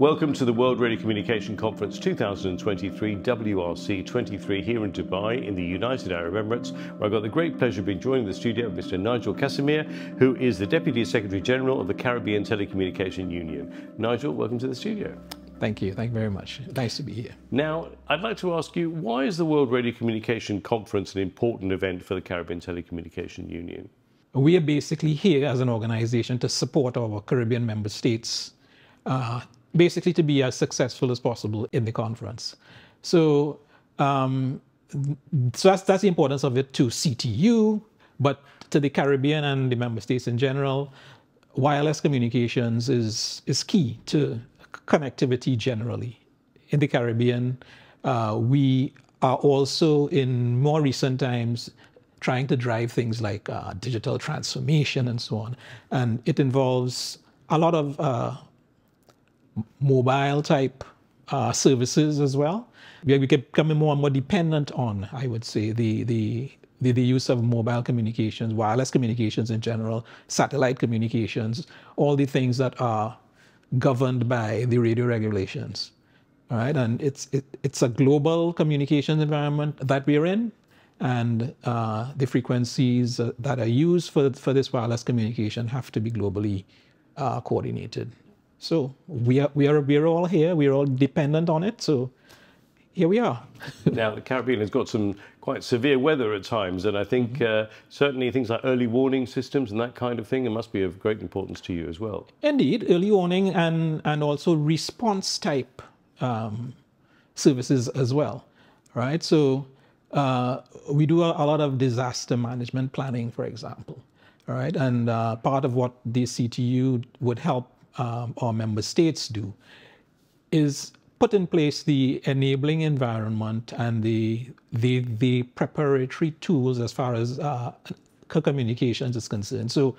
Welcome to the World Radio Communication Conference 2023, WRC 23, here in Dubai, in the United Arab Emirates, where I've got the great pleasure of being joined in the studio of Mr. Nigel Cassimire, who is the Deputy Secretary General of the Caribbean Telecommunication Union. Nigel, welcome to the studio. Thank you. Thank you very much. Nice to be here. Now, I'd like to ask you why is the World Radio Communication Conference an important event for the Caribbean Telecommunication Union? We are basically here as an organization to support our Caribbean member states uh, basically to be as successful as possible in the conference. So, um, so that's, that's the importance of it to CTU, but to the Caribbean and the member states in general, wireless communications is, is key to connectivity generally. In the Caribbean, uh, we are also in more recent times trying to drive things like uh, digital transformation and so on. And it involves a lot of uh, mobile type uh, services as well. We are becoming more and more dependent on, I would say, the, the, the, the, use of mobile communications, wireless communications in general, satellite communications, all the things that are governed by the radio regulations. All right, and it's it, it's a global communications environment that we're in, and uh, the frequencies uh, that are used for for this wireless communication have to be globally uh, coordinated. So we are, we are, we are all here. We are all dependent on it. So here we are. now, the Caribbean has got some quite severe weather at times, and I think mm-hmm. uh, certainly things like early warning systems and that kind of thing, it must be of great importance to you as well. Indeed, early warning and, and also response type um, services as well, right? So uh, we do a, a, lot of disaster management planning, for example, right? And uh, part of what the CTU would help um, our member states do is put in place the enabling environment and the the, the preparatory tools as far as uh, communications is concerned. So,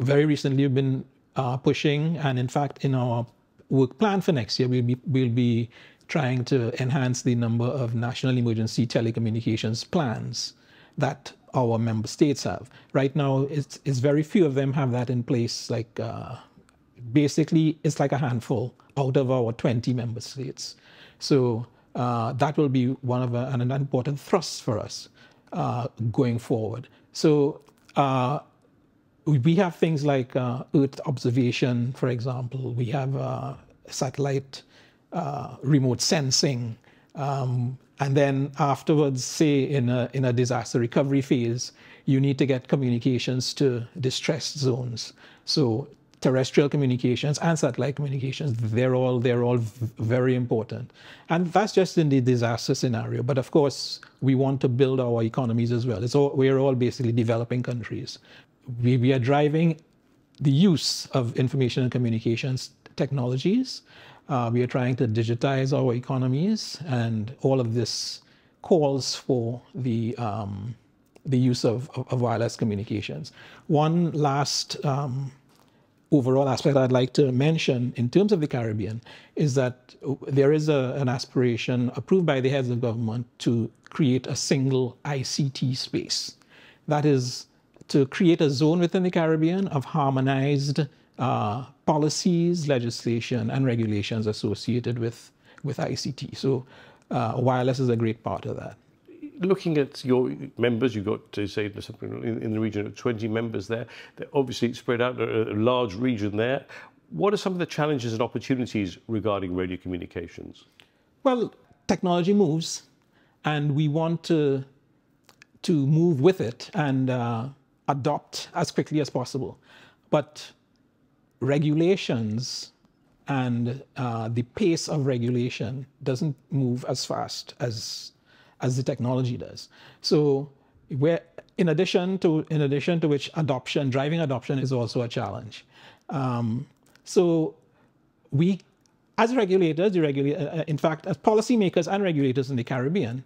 very recently, we've been uh, pushing, and in fact, in our work plan for next year, we'll be we'll be trying to enhance the number of national emergency telecommunications plans that our member states have. Right now, it's, it's very few of them have that in place, like uh, basically it's like a handful out of our 20 member states. So uh, that will be one of a, an important thrust for us uh, going forward. So uh, we have things like uh, Earth observation, for example. We have uh, satellite uh, remote sensing. Um, and then afterwards, say in a, in a disaster recovery phase, you need to get communications to distressed zones. So terrestrial communications and satellite communications they're all they're all very important. And that's just in the disaster scenario. But of course we want to build our economies as well. It's all we're all basically developing countries. We, we are driving the use of information and communications technologies. Uh, we are trying to digitize our economies and all of this calls for the um, the use of, of, of, wireless communications. One last um, overall aspect I'd like to mention in terms of the Caribbean is that there is a, an aspiration approved by the heads of government to create a single ICT space. That is to create a zone within the Caribbean of harmonized uh, policies, legislation, and regulations associated with, with ICT. So uh, wireless is a great part of that looking at your members, you've got to say something in, the region of 20 members there. They're obviously spread out a, a large region there. What are some of the challenges and opportunities regarding radio communications? Well, technology moves, and we want to to move with it and uh, adopt as quickly as possible. But regulations and uh, the pace of regulation doesn't move as fast as as the technology does. So in addition to in addition to which adoption, driving adoption is also a challenge. Um, so we, as regulators, regula- uh, uh, in fact, as policymakers and regulators in the Caribbean,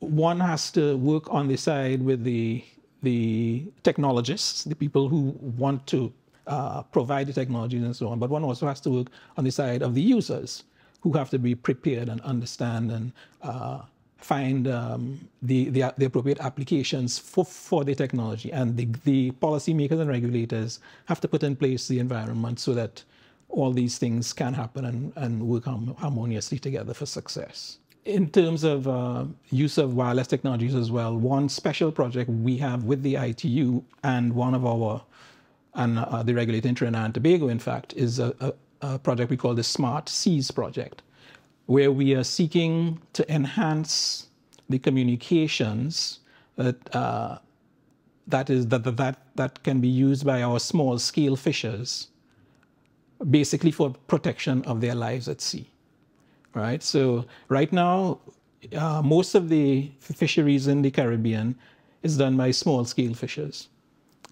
one has to work on the side with the the technologists, the people who want to uh, provide the technologies and so on, but one also has to work on the side of the users who have to be prepared and understand and uh, find um, the, the, the, appropriate applications for, for the technology. And the, the policymakers and regulators have to put in place the environment so that all these things can happen and, and work harmoniously together for success. In terms of uh, use of wireless technologies as well, one special project we have with the ITU and one of our, and uh, the regulator in Trinidad and Tobago, in fact, is a, a, a project we call the Smart Seas project, where we are seeking to enhance the communications that uh, that is that, that that can be used by our small scale fishers basically for protection of their lives at sea right? So right now uh, most of the fisheries in the caribbean is done by small scale fishers.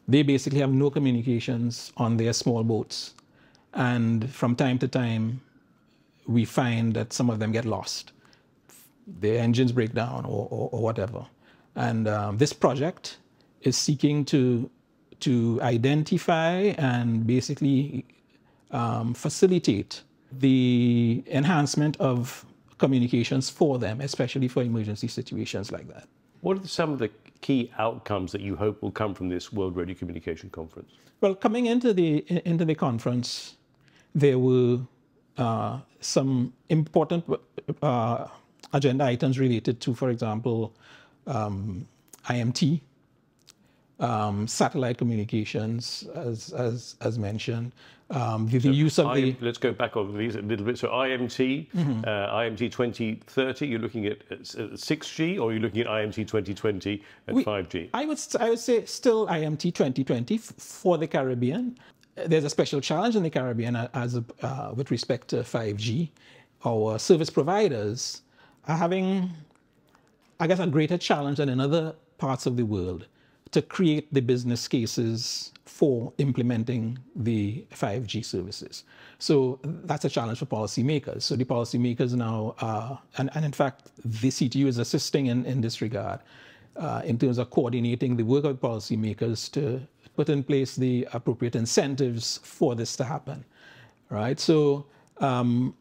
They basically have no communications on their small boats. And from time to time we find that some of them get lost their engines break down or, or, or whatever and um, this project is seeking to to identify and basically um, facilitate the enhancement of communications for them, especially for emergency situations like that. What are some of the key outcomes that you hope will come from this World Radio Communication Conference? Well, coming into the into the conference, there were uh, some important uh, agenda items related to, for example, um, IMT, um, satellite communications, as as as mentioned, um, the, so use of I, the. Let's go back over these a little bit. So IMT, mm-hmm. uh, IMT 2030, you're looking at, at 6G, or you're looking at IMT 2020 at we, 5G. I would I would say still IMT 2020 f- for the Caribbean. There's a special challenge in the Caribbean uh, as uh, with respect to 5G. Our service providers are having, I guess, a greater challenge than in other parts of the world to create the business cases for implementing the 5G services. So that's a challenge for policymakers. So the policymakers now, uh, and, and in fact, the CTU is assisting in, in this regard uh, in terms of coordinating the work of policymakers to put in place the appropriate incentives for this to happen, right? So um,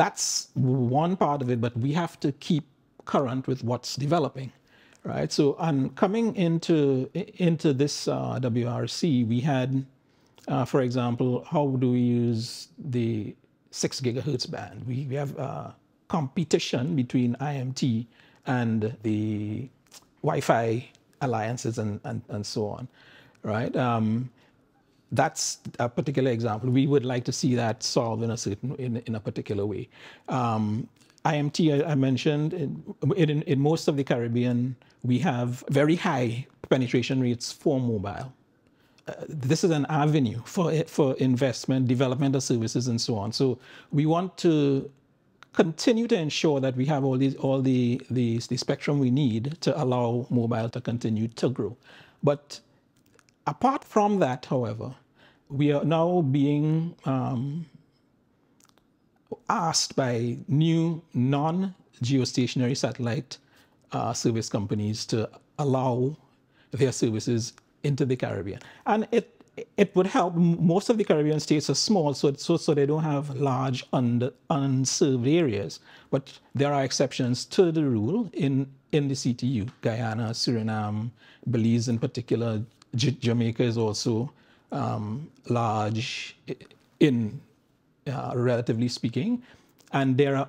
that's one part of it, but we have to keep current with what's developing right? So on coming into into this uh, WRC, we had, uh, for example, how do we use the six gigahertz band? We, we have uh, competition between IMT and the Wi-Fi alliances and, and, and so on, right? Um, that's a particular example. We would like to see that solved in a certain in, in a particular way. Um, IMT, I mentioned, in, in, in, most of the Caribbean, we have very high penetration rates for mobile. Uh, this is an avenue for, for investment, development of services, and so on. So we want to continue to ensure that we have all, these, all the, the, the spectrum we need to allow mobile to continue to grow. But apart from that, however, we are now being um, asked by new non-geostationary satellite uh, service companies to allow their services into the Caribbean. And it it would help. Most of the Caribbean states are small, so so, so they don't have large under, unserved areas. But there are exceptions to the rule in in the CTU. Guyana, Suriname, Belize, in particular, J- Jamaica is also um, large in uh, relatively speaking. And there are,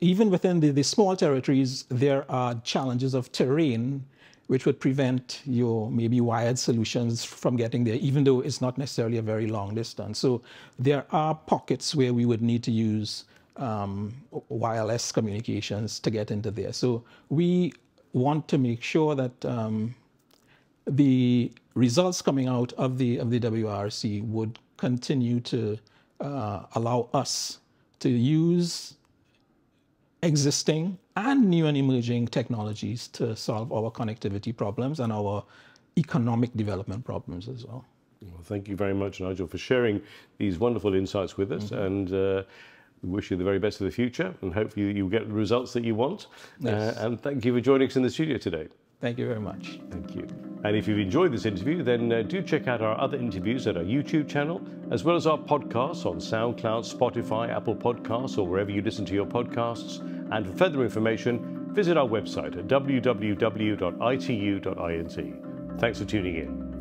even within the, the small territories, there are challenges of terrain which would prevent your maybe wired solutions from getting there, even though it's not necessarily a very long distance. So there are pockets where we would need to use um, wireless communications to get into there. So we want to make sure that um, the results coming out of the of the WRC would continue to uh, allow us to use existing and new and emerging technologies to solve our connectivity problems and our economic development problems as well. Well, thank you very much, Nigel, for sharing these wonderful insights with us. Mm -hmm. And uh, we wish you the very best for the future and hopefully you'll get the results that you want. Yes. Uh, and thank you for joining us in the studio today. Thank you very much. Thank you. And if you've enjoyed this interview, then uh, do check out our other interviews at our YouTube channel, as well as our podcasts on SoundCloud, Spotify, Apple Podcasts, or wherever you listen to your podcasts. And for further information, visit our website at www.itu.int. Thanks for tuning in.